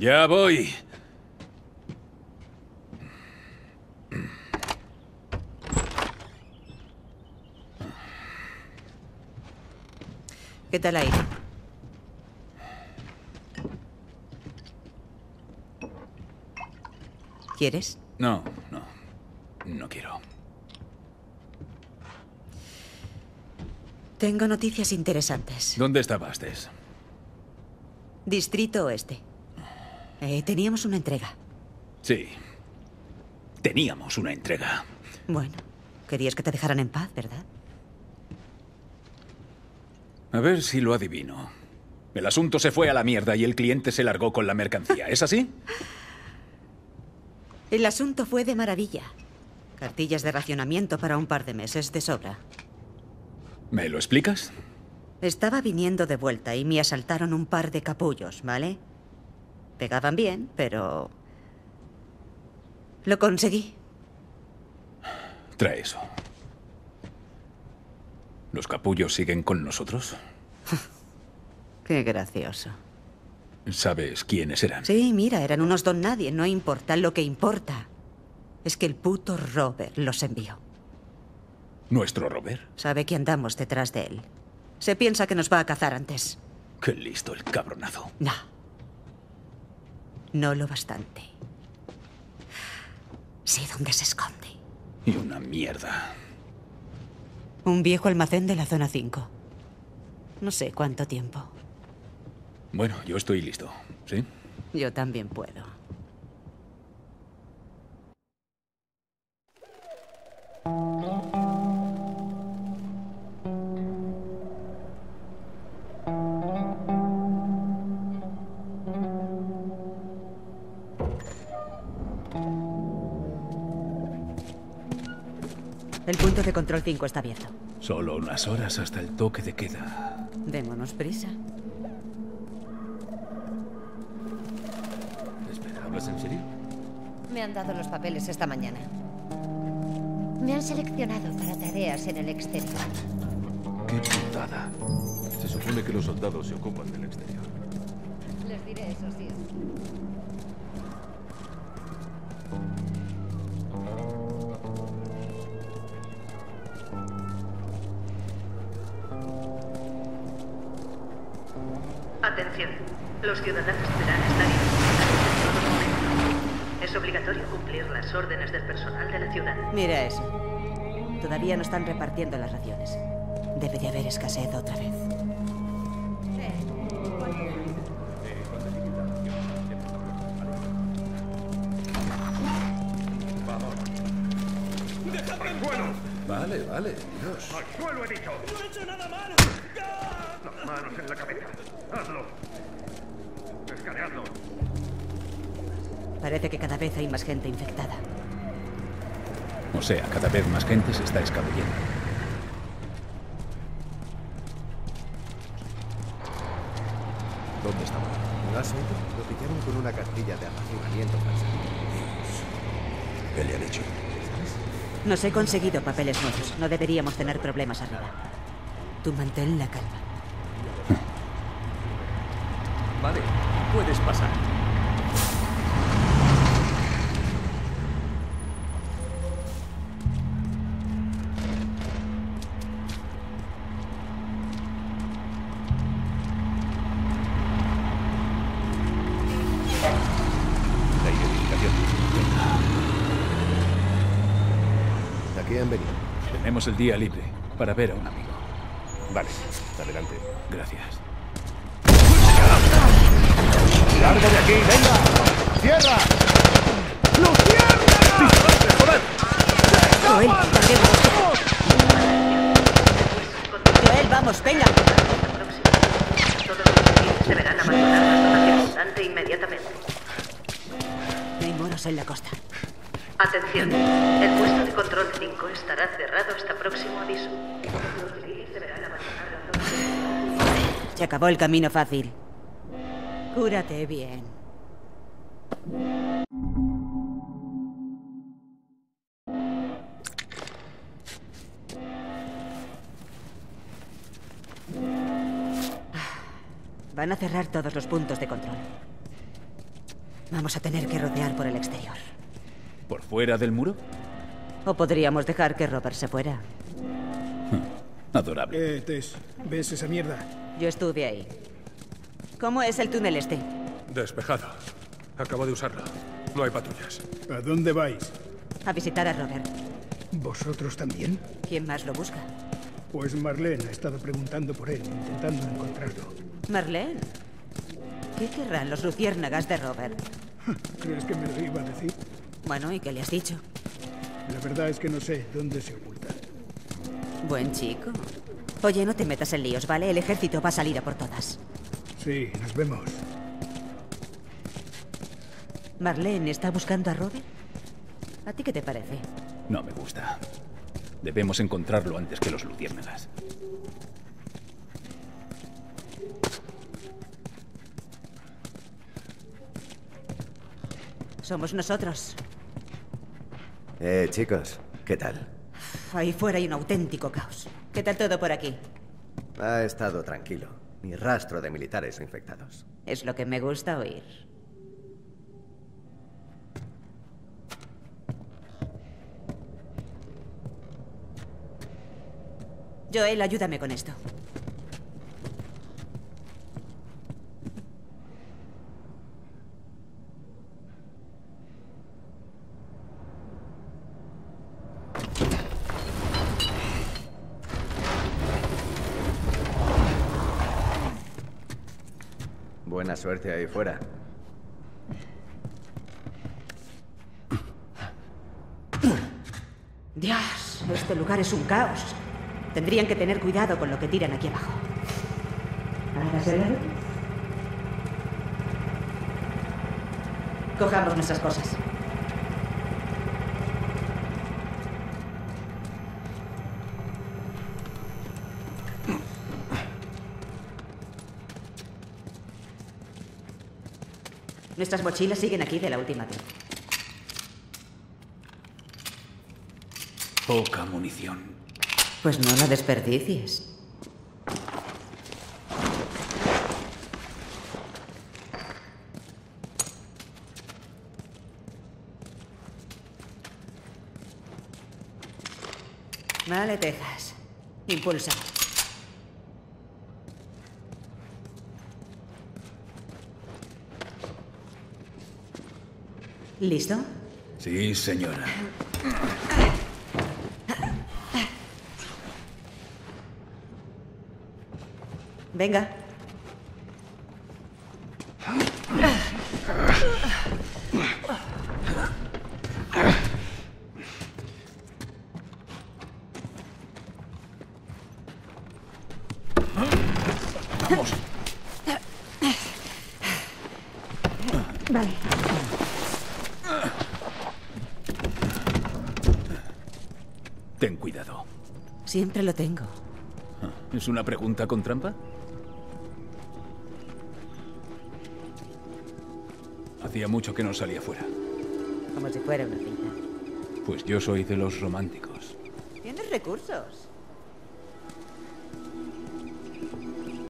Ya voy. ¿Qué tal ahí? ¿Quieres? No, no. No quiero. Tengo noticias interesantes. ¿Dónde estabas, Tess? Distrito Oeste. Eh, teníamos una entrega. Sí. Teníamos una entrega. Bueno, querías que te dejaran en paz, ¿verdad? A ver si lo adivino. El asunto se fue a la mierda y el cliente se largó con la mercancía. ¿Es así? El asunto fue de maravilla. Cartillas de racionamiento para un par de meses de sobra. ¿Me lo explicas? Estaba viniendo de vuelta y me asaltaron un par de capullos, ¿vale? Pegaban bien, pero... Lo conseguí. Trae eso. ¿Los capullos siguen con nosotros? Qué gracioso. ¿Sabes quiénes eran? Sí, mira, eran unos don nadie. No importa. Lo que importa es que el puto Robert los envió. ¿Nuestro Robert? Sabe que andamos detrás de él. Se piensa que nos va a cazar antes. Qué listo el cabronazo. No. No lo bastante. Sé dónde se esconde. Y una mierda. Un viejo almacén de la zona 5. No sé cuánto tiempo. Bueno, yo estoy listo. ¿Sí? Yo también puedo. El punto de control 5 está abierto. Solo unas horas hasta el toque de queda. Démonos prisa. Espera, ¿hablas en serio? Me han dado los papeles esta mañana. Me han seleccionado para tareas en el exterior. ¡Qué putada! Se supone que los soldados se ocupan del exterior. Les diré esos días. Atención, los ciudadanos deberán estar informados en todo momento. Es obligatorio cumplir las órdenes del personal de la ciudad. Mira eso. Todavía no están repartiendo las raciones. Debe de haber escasez otra vez. Vale, vale, Dios. ¡Al suelo he dicho! ¡No he hecho nada malo! Manos en la cabeza. ¡Hazlo! Escaneadlo. Parece que cada vez hay más gente infectada. O sea, cada vez más gente se está escabullendo. ¿Dónde estaba? ¿Lo has oído? Lo pillaron con una cartilla de almacenamiento falsa. ¿Qué le han hecho? Nos he conseguido papeles nuevos. No deberíamos tener problemas arriba. Tú mantén la calma. Vale, puedes pasar. La identificación. ¿A qué han venido? Tenemos el día libre para ver a un amigo. Vale, adelante. Gracias. ¡Largo de aquí! ¡Venga! ¡Cierra! Joel, larguémonos ya. Joel, vamos, venga. Todos los civiles deberán abandonar la zona circundante inmediatamente. No hay moros en la costa. Atención, el puesto de control 5 estará cerrado hasta próximo aviso. Los civiles deberán abandonar la zona. Se acabó el camino fácil. Cúrate bien. Van a cerrar todos los puntos de control. Vamos a tener que rodear por el exterior. ¿Por fuera del muro? O podríamos dejar que Robert se fuera. Adorable. Eh, Tess, ¿ves esa mierda? Yo estuve ahí. ¿Cómo es el túnel este? Despejada. Acabo de usarla. No hay patrullas. ¿A dónde vais? A visitar a Robert. ¿Vosotros también? ¿Quién más lo busca? Pues Marlene ha estado preguntando por él, intentando encontrarlo. Marlene. ¿Qué querrán los luciérnagas de Robert? ¿Crees que me lo iba a decir? Bueno, ¿y qué le has dicho? La verdad es que no sé dónde se oculta. Buen chico. Oye, no te metas en líos, ¿vale? El ejército va a salir a por todas. Sí, nos vemos. ¿Marlene está buscando a Robert? ¿A ti qué te parece? No me gusta. Debemos encontrarlo antes que los luciérnagas. Somos nosotros. Eh, chicos, ¿qué tal? Ahí fuera hay un auténtico caos. ¿Qué tal todo por aquí? Ha estado tranquilo. Ni rastro de militares infectados. Es lo que me gusta oír. Joel, ayúdame con esto. Buena suerte ahí fuera. Dios, este lugar es un caos. Tendrían que tener cuidado con lo que tiran aquí abajo. Cojamos nuestras cosas. Nuestras mochilas siguen aquí de la última vez. Poca munición. Pues no la desperdicies. Vale, Texas. Impulsa. ¿Listo? Sí, señora. Venga. Vamos. Vale. Ten cuidado. Siempre lo tengo. ¿Es una pregunta con trampa? Hacía mucho que no salía fuera. Como si fuera una cita. Pues yo soy de los románticos. Tienes recursos.